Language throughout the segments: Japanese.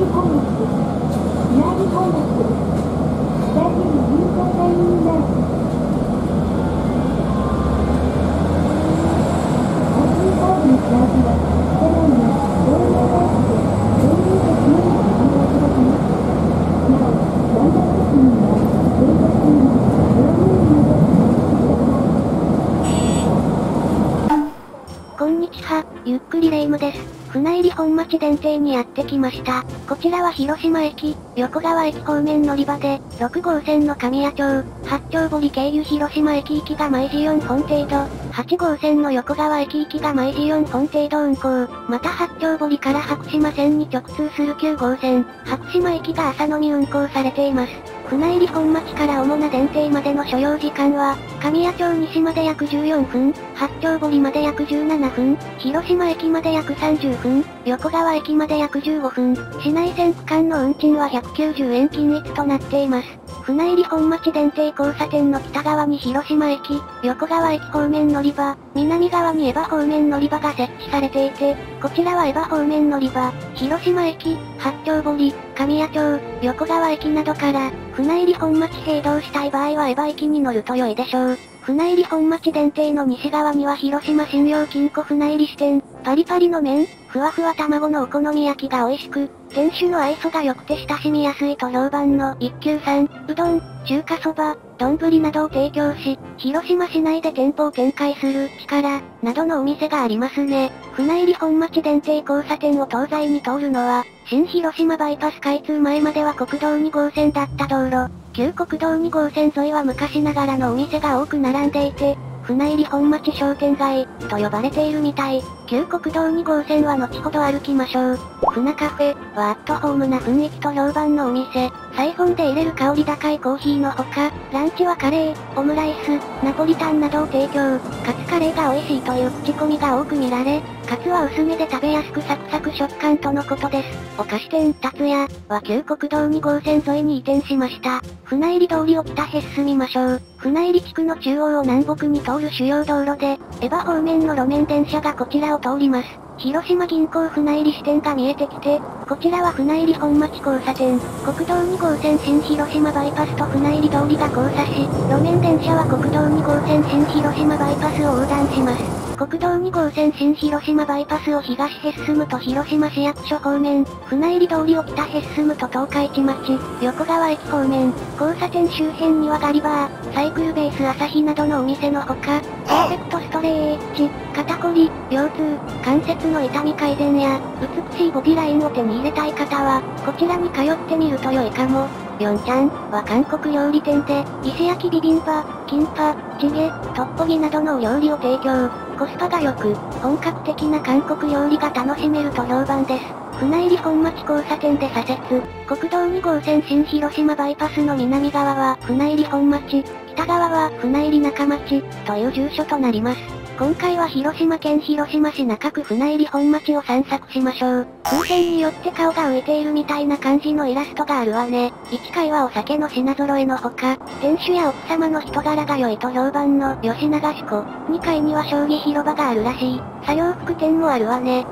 こんにちは、ゆっくりレ夢ムです。本町電停にやってきました。こちらは広島駅、横川駅方面乗り場で、6号線の神谷町、八丁堀経由広島駅行きが毎時4本程度、8号線の横川駅行きが毎時4本程度運行、また八丁堀から白島線に直通する9号線、白島駅が朝のみ運行されています。船入本町から主な電停までの所要時間は、神谷町西まで約14分、八丁堀まで約17分、広島駅まで約30分、横川駅まで約15分、市内線区間の運賃は190円均一となっています。船入り本町電停交差点の北側に広島駅、横川駅方面乗り場、南側にエヴァ方面乗り場が設置されていて、こちらはエヴァ方面乗り場、広島駅、八丁堀、神谷町、横川駅などから、船入り本町並動したい場合はエヴァ駅に乗ると良いでしょう。船入り本町電停の西側には広島信用金庫船入り支店、パリパリの麺、ふわふわ卵のお好み焼きが美味しく、店主の愛想が良くて親しみやすいと評判の一級さん、うどん、中華そば、丼などを提供し、広島市内で店舗を展開する力、などのお店がありますね。船入本町電停交差点を東西に通るのは、新広島バイパス開通前までは国道2号線だった道路、旧国道2号線沿いは昔ながらのお店が多く並んでいて、船入本町商店街、と呼ばれているみたい。旧国道2号線は後ほど歩きましょう。船カフェ、はアットホームな雰囲気と評判のお店。サイフォンで入れる香り高いコーヒーのほか、ランチはカレー、オムライス、ナポリタンなどを提供。かつカレーが美味しいという口コミが多く見られ、かつは薄めで食べやすくサクサク食感とのことです。お菓子店、達也、は旧国道2号線沿いに移転しました。船入り通りを北へ進みましょう。船入り地区の中央を南北に通る主要道路で、エヴァ方面の路面電車がこちらを通ります。広島銀行船入り支店が見えてきて、こちらは船入り本町交差点、国道2号線新広島バイパスと船入り通りが交差し、路面電車は国道2号線新広島バイパスを横断します。国道2号線新広島バイパスを東へ進むと広島市役所方面、船入通りを北へ進むと東海地町、横川駅方面、交差点周辺にはガリバー、サイクルベース朝日などのお店のほか、パーフェクトストレーチ、肩こり、腰痛、関節の痛み改善や、美しいボディラインを手に入れたい方は、こちらに通ってみると良いかも。ビョンちゃんは韓国料理店で、石焼きビビンバ、キンパ、チゲ、トッポギなどのお料理を提供。コスパが良く、本格的な韓国料理が楽しめると評判です。船入り本町交差点で左折。国道2号線新広島バイパスの南側は船入り本町、北側は船入り中町、という住所となります。今回は広島県広島市中区船入本町を散策しましょう。風船によって顔が浮いているみたいな感じのイラストがあるわね。1階はお酒の品揃えのほか、店主や奥様の人柄が良いと評判の吉永志子。2階には将棋広場があるらしい。作業服店もあるわね。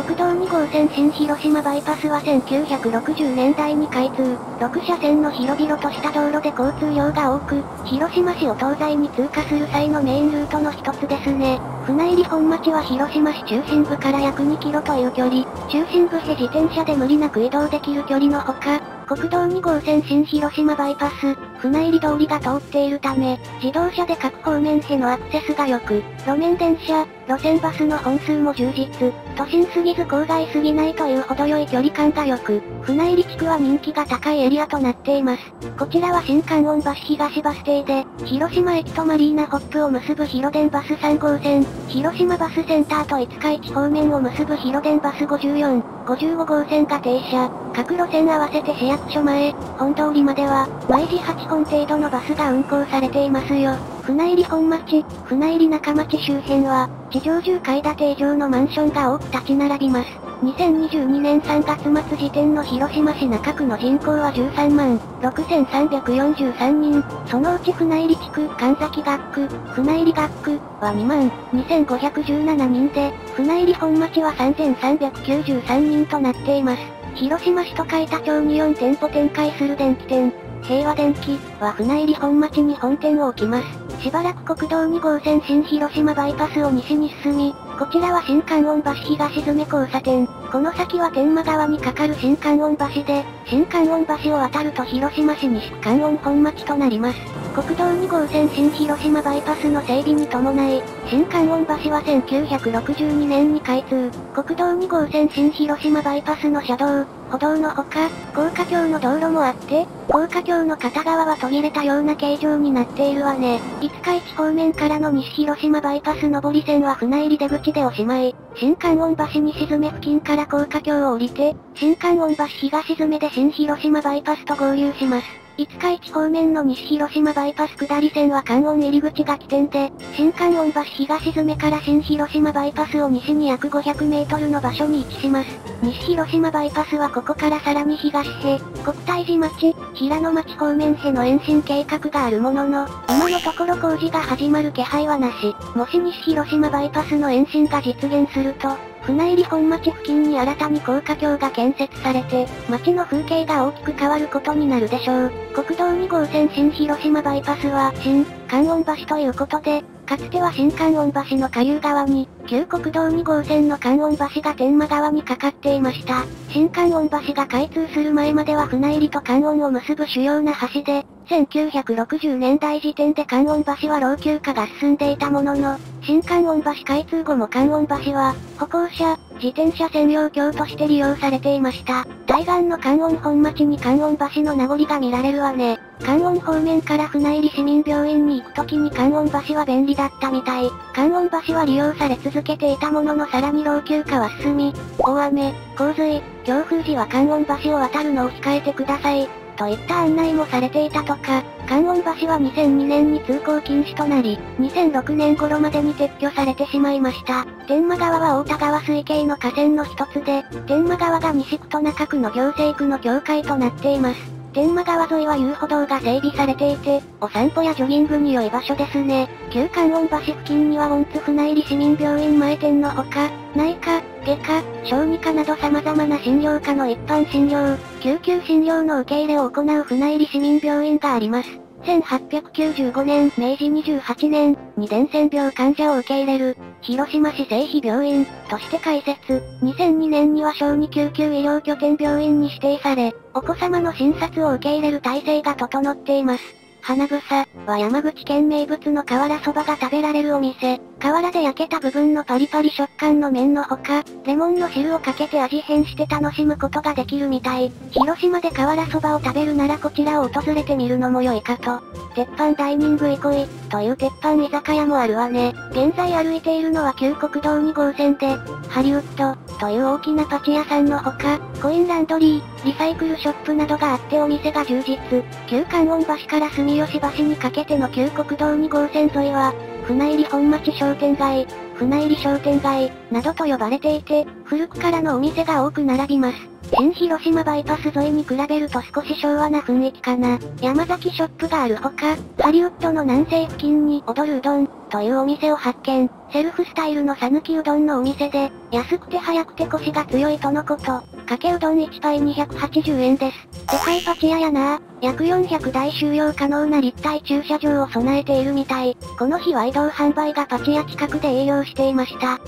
国道2号線新広島バイパスは1960年代に開通、6車線の広々とした道路で交通量が多く、広島市を東西に通過する際のメインルートの一つですね。船入本町は広島市中心部から約2キロという距離、中心部へ自転車で無理なく移動できる距離のほか、国道2号線新広島バイパス、船入り通りが通っているため、自動車で各方面へのアクセスが良く、路面電車、路線バスの本数も充実、都心すぎず郊外すぎないという程よい距離感が良く、船入り地区は人気が高いエリアとなっています。こちらは新観音橋東バス停で、広島駅とマリーナホップを結ぶ広電バス3号線、広島バスセンターと五日市方面を結ぶ広電バス54、55号線が停車、各路線合わせて市役所前、本通りまでは、毎時8本程度のバスが運行されていますよ。船入本町、船入中町周辺は、地上10階建て以上のマンションが多く立ち並びます。2022年3月末時点の広島市中区の人口は13万6343人、そのうち船入地区、神崎学区、船入学区は2万2517人で、船入本町は3393人となっています。広島市と海田町に4店舗展開する電気店、平和電機は船入本町に本店を置きます。しばらく国道2号線新広島バイパスを西に進み、こちらは新観音橋東詰交差点。この先は天満川に架かる新観音橋で、新観音橋を渡ると広島市西観音本町となります。国道2号線新広島バイパスの整備に伴い、新観音橋は1962年に開通。国道2号線新広島バイパスの車道、歩道のほか、高架橋の道路もあって、高架橋の片側は途切れたような形状になっているわね。五日市方面からの西広島バイパス上り線は船入り出口でおしまい、新観音橋西詰付近から高架橋を降りて、新観音橋東詰で新広島バイパスと合流します。五日市方面の西広島バイパス下り線は関音入り口が起点で、新関音橋東詰から新広島バイパスを西に約500メートルの場所に位置します。西広島バイパスはここからさらに東へ、国体寺町、平野町方面への延伸計画があるものの、今のところ工事が始まる気配はなし、もし西広島バイパスの延伸が実現すると、船入本町付近に新たに高架橋が建設されて、町の風景が大きく変わることになるでしょう。国道2号線新広島バイパスは、新、関音橋ということで、かつては新関音橋の下流側に、旧国道2号線の関音橋が天満川にかかっていました。新関音橋が開通する前までは船入りと関音を結ぶ主要な橋で、1960年代時点で関音橋は老朽化が進んでいたものの、新関音橋開通後も関音橋は、歩行者、自転車専用橋として利用されていました。対岸の関音本町に関音橋の名残が見られるわね。関音方面から船入り市民病院に行くときに関音橋は便利だったみたい。関音橋は利用され続けていたもののさらに老朽化は進み、大雨、洪水、強風時は関音橋を渡るのを控えてください。といった案内もされていたとか、関音橋は2002年に通行禁止となり、2006年頃までに撤去されてしまいました。天満川は太田川水系の河川の一つで、天満川が西区と中区の行政区の境界となっています。天満川沿いは遊歩道が整備されていて、お散歩やジョギングに良い場所ですね。旧観音橋付近には温津船入り市民病院前店のほか、内科、外科、小児科など様々な診療科の一般診療、救急診療の受け入れを行う船入り市民病院があります。1895年、明治28年に伝染病患者を受け入れる、広島市政非病院として開設。2002年には小児救急医療拠点病院に指定され、お子様の診察を受け入れる体制が整っています。花房は山口県名物の瓦そばが食べられるお店。瓦で焼けた部分のパリパリ食感の麺のほか、レモンの汁をかけて味変して楽しむことができるみたい。広島で瓦そばを食べるならこちらを訪れてみるのも良いかと。鉄板ダイニング憩い、という鉄板居酒屋もあるわね。現在歩いているのは旧国道2号線で、ハリウッド、という大きなパチ屋さんのほか、コインランドリー、リサイクルショップなどがあってお店が充実。旧関音橋から住吉橋にかけての旧国道2号線沿いは、船入り本町商店街、船入り商店街、などと呼ばれていて、古くからのお店が多く並びます。新広島バイパス沿いに比べると少し昭和な雰囲気かな。山崎ショップがあるほか、ハリウッドの南西付近に踊るうどん、というお店を発見。セルフスタイルの讃岐うどんのお店で、安くて早くてコシが強いとのこと。かけうどん1杯280円です。でかいパチ屋やな約400台収容可能な立体駐車場を備えているみたい。この日は移動販売がパチ屋近くで営業していました。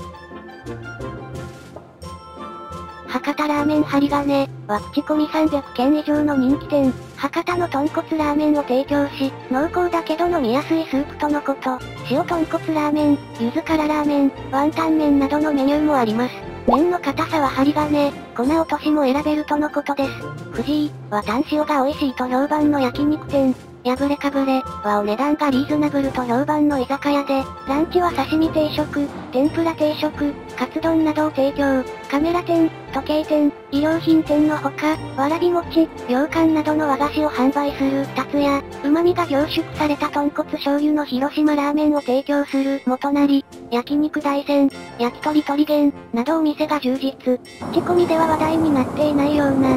博多ラーメン針金は口コミ300件以上の人気店、博多の豚骨ラーメンを提供し、濃厚だけど飲みやすいスープとのこと、塩豚骨ラーメン、ゆず辛ラーメン、ワンタン麺などのメニューもあります。麺の硬さは針金、粉落としも選べるとのことです。藤井はタン塩が美味しいと評判の焼肉店、破れかぶれはお値段がリーズナブルと評判の居酒屋で、ランチは刺身定食、天ぷら定食、カツ丼などを提供。カメラ店、時計店、衣料品店のほか、わらび餅、羊羹などの和菓子を販売するタツや、旨味が凝縮された豚骨醤油の広島ラーメンを提供する元成、焼肉大山、焼き鳥鳥源、などお店が充実。口コミでは話題になっていないような、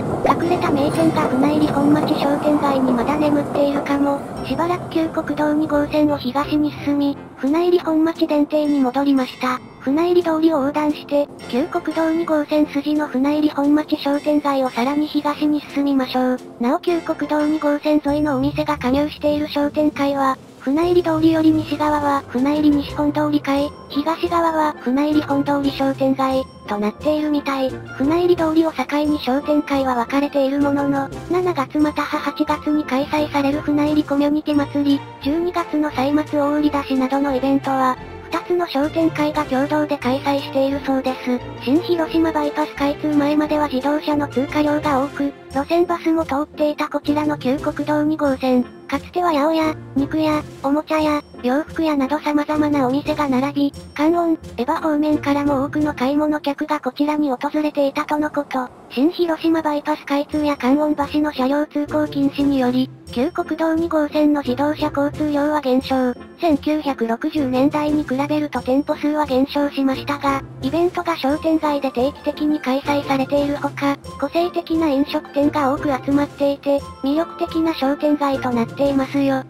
隠れた名店が船入本町商店街にまだ眠っているかも。しばらく旧国道2号線を東に進み、船入本町電停に戻りました。船入通りを横断して、旧国道2号線筋の船入本町商店街をさらに東に進みましょう。なお旧国道2号線沿いのお店が加入している商店会は、船入通りより西側は船入西本通り会、東側は船入本通り商店街、となっているみたい。船入り通りを境に商店会は分かれているものの、7月または8月に開催される船入りコミュニティ祭り、12月の歳末大売り出しなどのイベントは、2つの商店会が共同で開催しているそうです。新広島バイパス開通前までは自動車の通過量が多く、路線バスも通っていたこちらの旧国道2号線。かつては八百屋、肉屋、おもちゃ屋、洋服屋など様々なお店が並び、観音、エヴァ方面からも多くの買い物客がこちらに訪れていたとのこと。新広島バイパス開通や観音橋の車両通行禁止により、旧国道2号線の自動車交通量は減少。1960年代に比べると店舗数は減少しましたが、イベントが商店街で定期的に開催されているほか、個性的な飲食店が多く集まっていて、魅力的な商店街となっていますよ。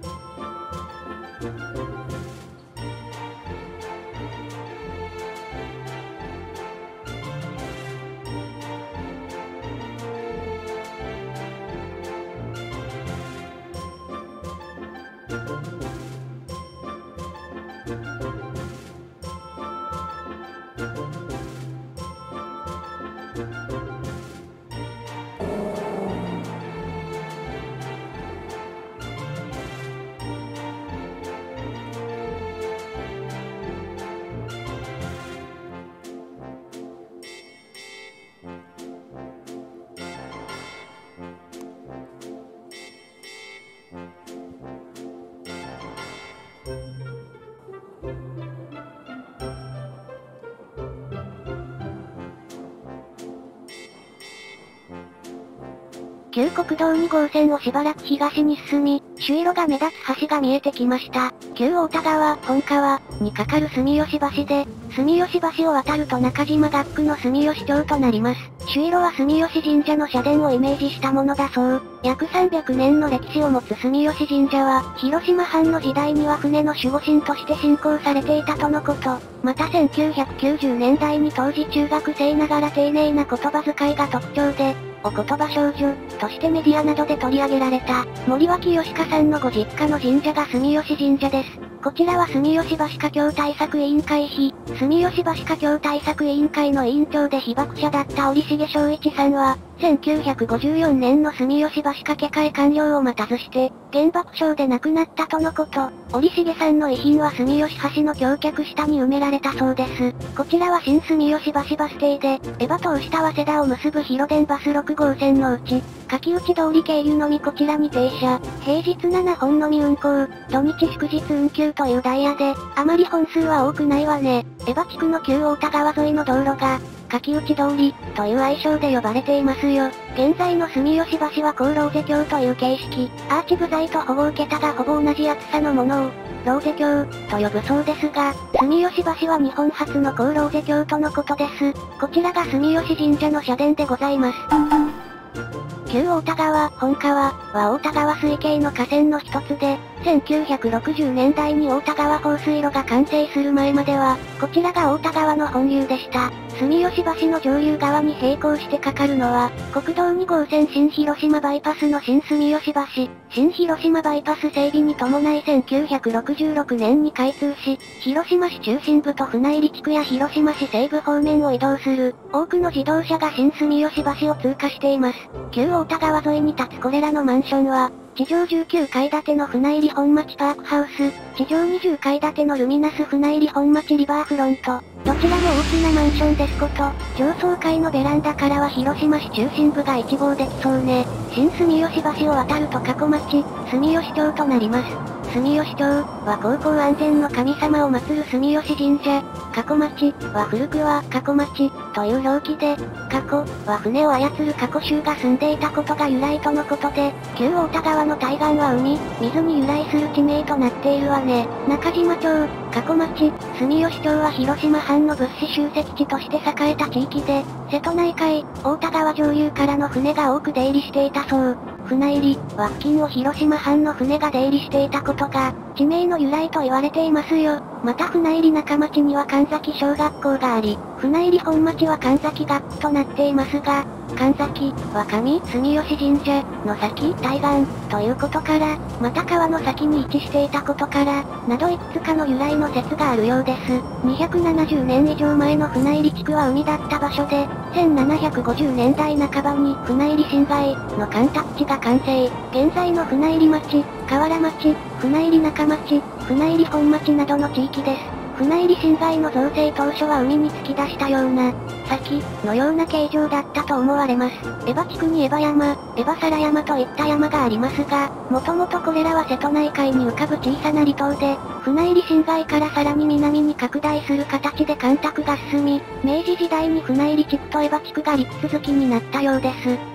旧国道2号線をしばらく東に進み、朱色が目立つ橋が見えてきました。旧大田川、本川、に架かる住吉橋で、住吉橋を渡ると中島学区の住吉町となります。朱色は住吉神社の社殿をイメージしたものだそう。約300年の歴史を持つ住吉神社は、広島藩の時代には船の守護神として信仰されていたとのこと。また1990年代に当時中学生ながら丁寧な言葉遣いが特徴で、お言葉少女、としてメディアなどで取り上げられた、森脇義香さんのご実家の神社が住吉神社です。こちらは住吉橋華僑対策委員会費、住吉橋華僑対策委員会の委員長で被爆者だった折重正一さんは、1954年の住吉橋架け替え完了を待たずして、原爆症で亡くなったとのこと。折重さんの遺品は住吉橋の橋脚下に埋められたそうです。こちらは新住吉橋バス停で、エヴァと下早稲田を結ぶ広電バス6号線のうち、柿内通り経由のみこちらに停車。平日7本のみ運行、土日祝日運休というダイヤで、あまり本数は多くないわね。エヴァ地区の旧大田川沿いの道路が、柿内通り、という愛称で呼ばれていますよ。現在の住吉橋は高ローゼ橋という形式、アーチ部材と保護桁がほぼ同じ厚さのものを、ローゼ橋、と呼ぶそうですが、住吉橋は日本初の高ローゼ橋とのことです。こちらが住吉神社の社殿でございます。旧大田川、本川は大田川水系の河川の一つで、1960年代に大田川放水路が完成する前までは、こちらが大田川の本流でした。住吉橋の上流側に並行してかかるのは、国道2号線新広島バイパスの新住吉橋。新広島バイパス整備に伴い1966年に開通し、広島市中心部と船入地区や広島市西部方面を移動する、多くの自動車が新住吉橋を通過しています。旧大田川沿いに立つこれらのマンションは、地上19階建ての船入り本町パークハウス、地上20階建てのルミナス船入り本町リバーフロント、どちらも大きなマンションですこと、上層階のベランダからは広島市中心部が一望できそうね。新住吉橋を渡ると過去町、住吉町となります。住吉町は高校安全の神様を祀る住吉神社。過去町は古くは過去町という表記で、過去は船を操る過去衆が住んでいたことが由来とのことで、旧大田川の対岸は海、水に由来する地名となっているわね。中島町、過去町、住吉町は広島藩の物資集積地として栄えた地域で、瀬戸内海、大田川上流からの船が多く出入りしていたそう。船入りは付近を広島藩の船が出入りしていたことが、地名の由来と言われていますよ。また船入り中町には神崎小学校があり、船入本町は神崎学区となっていますが、神崎は上住吉神社の先対岸ということから、また川の先に位置していたことから、などいくつかの由来の説があるようです。270年以上前の船入地区は海だった場所で、1750年代半ばに船入り侵害の干拓地が完成。現在の船入町、河原町、船入中町、船入本町などの地域です。船入り侵害の造成当初は海に突き出したような、先のような形状だったと思われます。エヴァ地区にエヴァ山、エヴァサラ山といった山がありますが、もともとこれらは瀬戸内海に浮かぶ小さな離島で、船入り侵害からさらに南に拡大する形で干拓が進み、明治時代に船入り地区とエヴァ地区が陸続きになったようです。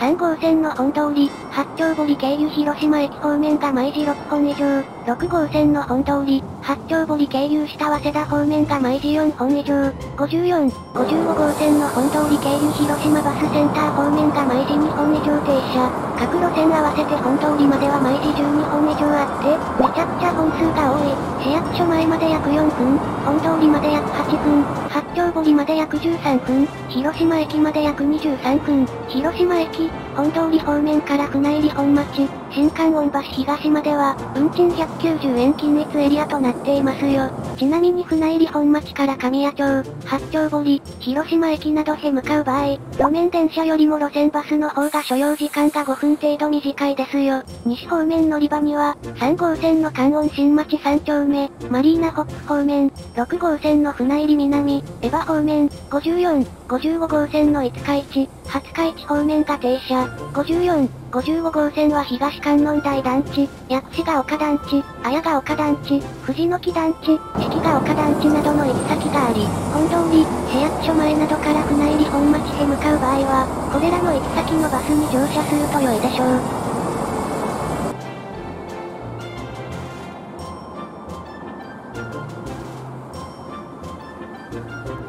3号線の本通り、八丁堀経由広島駅方面が毎時6本以上、6号線の本通り、八丁堀経由下早稲田方面が毎時4本以上、54、55号線の本通り経由広島バスセンター方面が毎時2本以上停車、各路線合わせて本通りまでは毎時12本以上あって、めちゃくちゃ本数が多い。市役所前まで約4分、本通りまで約8分、八丁堀まで約13分、広島駅まで約23分、広島駅、Bye. 本通り方面から船入本町、新館音橋東までは、運賃190円均一エリアとなっていますよ。ちなみに船入本町から神谷町、八丁堀、広島駅などへ向かう場合、路面電車よりも路線バスの方が所要時間が5分程度短いですよ。西方面乗り場には、3号線の関音新町3丁目、マリーナホップ方面、6号線の船入り南、エヴァ方面、54、55号線の五日市、廿日市方面が停車、54、55号線は東観音台団地、薬師が丘団地、綾が丘団地、藤の木団地、四季が丘団地などの行き先があり、本通り、市役所前などから船入り本町へ向かう場合は、これらの行き先のバスに乗車すると良いでしょう。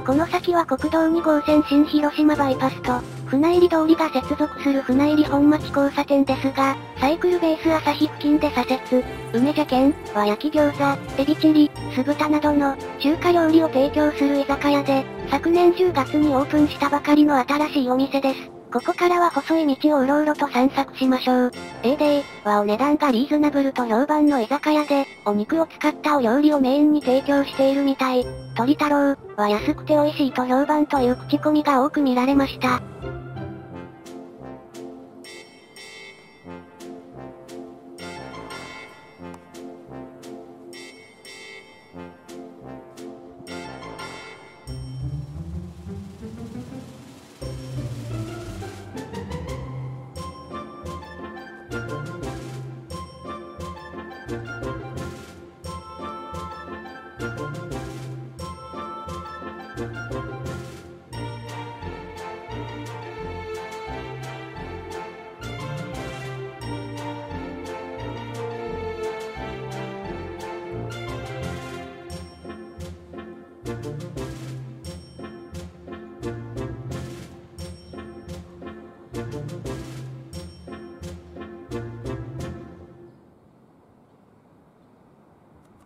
この先は国道2号線新広島バイパスと、船入り通りが接続する船入り本町交差点ですが、サイクルベース朝日付近で左折、梅茶県は焼き餃子、エビチリ、酢豚などの中華料理を提供する居酒屋で、昨年10月にオープンしたばかりの新しいお店です。ここからは細い道をうろうろと散策しましょう。A デイはお値段がリーズナブルと評判の居酒屋で、お肉を使ったお料理をメインに提供しているみたい。鳥太郎は安くて美味しいと評判という口コミが多く見られました。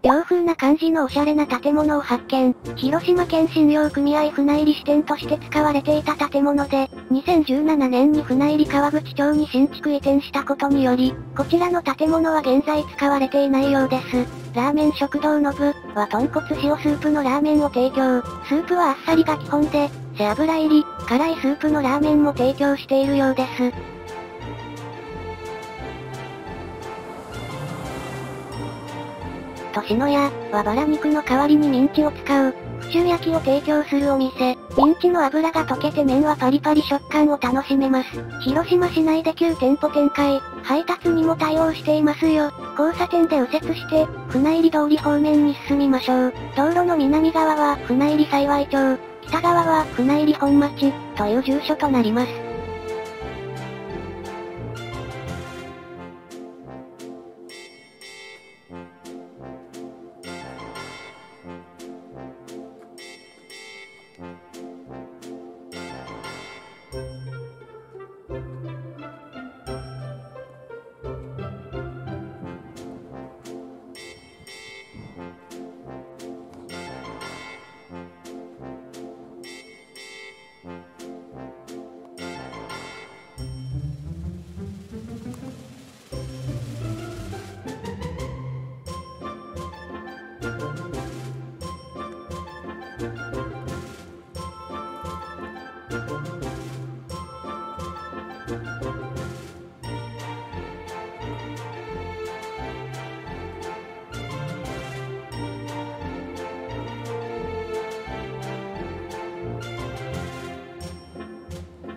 洋風な感じのおしゃれな建物を発見。広島県信用組合船入り支店として使われていた建物で、2017年に船入り川口町に新築移転したことにより、こちらの建物は現在使われていないようです。ラーメン食堂の部は豚骨塩スープのラーメンを提供。スープはあっさりが基本で、背脂入り、辛いスープのラーメンも提供しているようです。年の屋はバラ肉の代わりにミンチを使う、府中焼きを提供するお店。ミンチの油が溶けて麺はパリパリ食感を楽しめます。広島市内で9店舗展開、配達にも対応していますよ。交差点で右折して、船入り通り方面に進みましょう。道路の南側は船入り幸町、北側は船入り本町、という住所となります。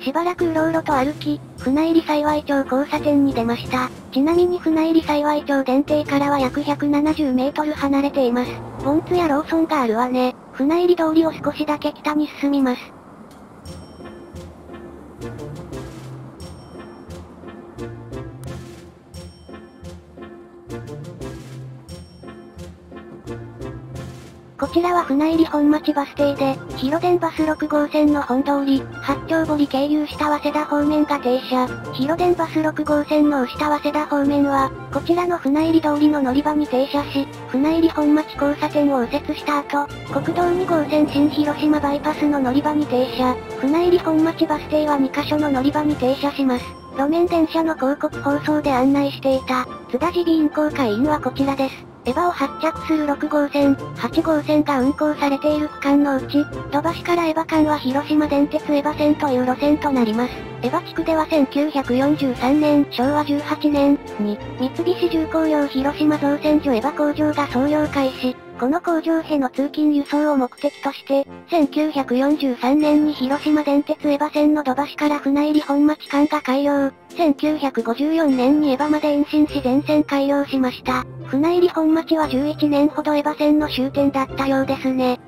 しばらくうろうろと歩き、船入り幸町交差点に出ました。ちなみに船入り幸町電停からは約170メートル離れています。ボンツやローソンがあるわね。船入り通りを少しだけ北に進みます。こちらは船入り本町バス停で、広電バス6号線の本通り、八丁堀経由下早稲田方面が停車。広電バス6号線の下早稲田方面は、こちらの船入り通りの乗り場に停車し、船入り本町交差点を右折した後、国道2号線新広島バイパスの乗り場に停車。船入り本町バス停は2カ所の乗り場に停車します。路面電車の広告放送で案内していた、津田寺美院公会員はこちらです。エヴァを発着する6号線、8号線が運行されている区間のうち、土橋からエヴァ間は広島電鉄エヴァ線という路線となります。エヴァ地区では1943年、昭和18年に、三菱重工業広島造船所エヴァ工場が創業開始。この工場への通勤輸送を目的として、1943年に広島電鉄エヴァ線の土橋から船入り本町間が開業。1954年にエヴァまで延伸し全線開業しました。船入本町は11年ほどエヴァ線の終点だったようですね。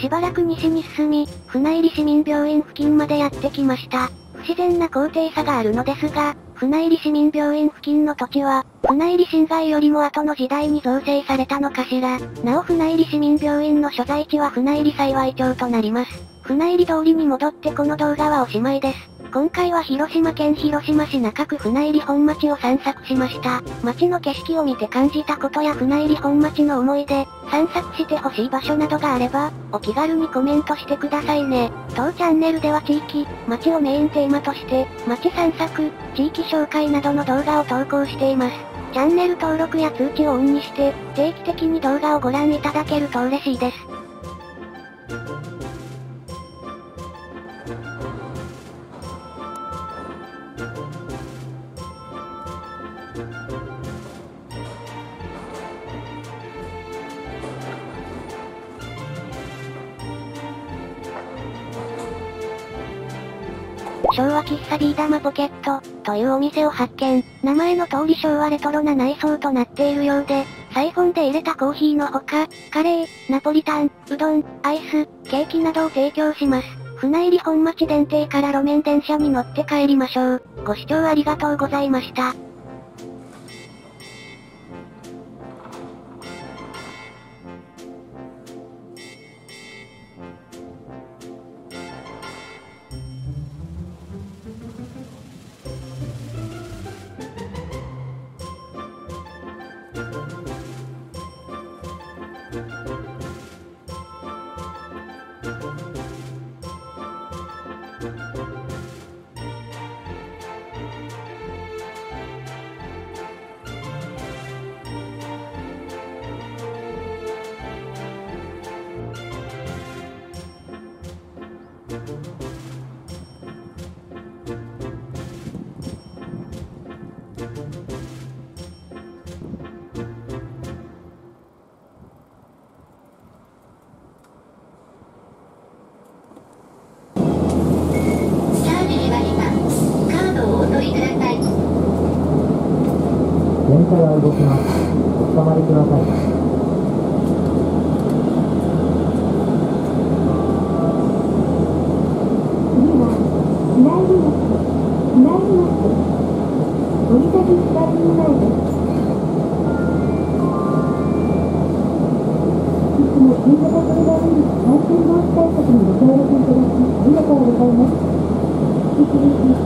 しばらく西に進み、船入市民病院付近までやってきました。不自然な高低差があるのですが、船入市民病院付近の土地は、船入り侵害よりも後の時代に造成されたのかしら。なお船入り市民病院の所在地は船入り幸町となります。船入り通りに戻ってこの動画はおしまいです。今回は広島県広島市中区船入本町を散策しました。街の景色を見て感じたことや船入本町の思い出、散策してほしい場所などがあれば、お気軽にコメントしてくださいね。当チャンネルでは地域、街をメインテーマとして、街散策、地域紹介などの動画を投稿しています。チャンネル登録や通知をオンにして、定期的に動画をご覧いただけると嬉しいです。サビー玉ポケット、というお店を発見。名前の通り昭和レトロな内装となっているようで、サイフォンで入れたコーヒーのほか、カレー、ナポリタン、うどん、アイス、ケーキなどを提供します。船入り本町電停から路面電車に乗って帰りましょう。ご視聴ありがとうございました。車が動きます。お止まりください。ご協力いただき、ありがとうございます。